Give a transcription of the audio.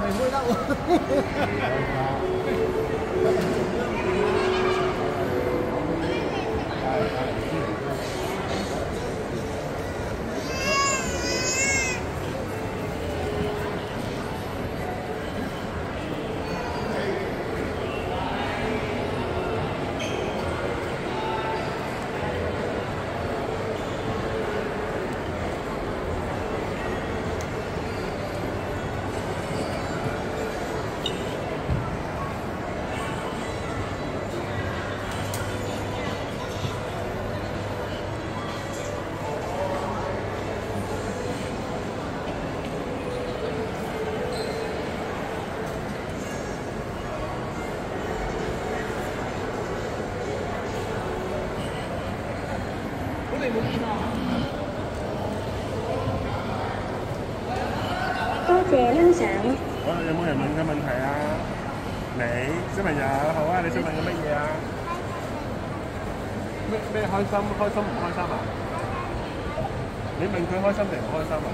Mình! 多謝欣賞。好，有冇人問嘅問題啊？你小朋友好啊，你想問嘅乜嘢啊？咩咩開心？開心唔開心啊？你問佢開心定唔開心啊？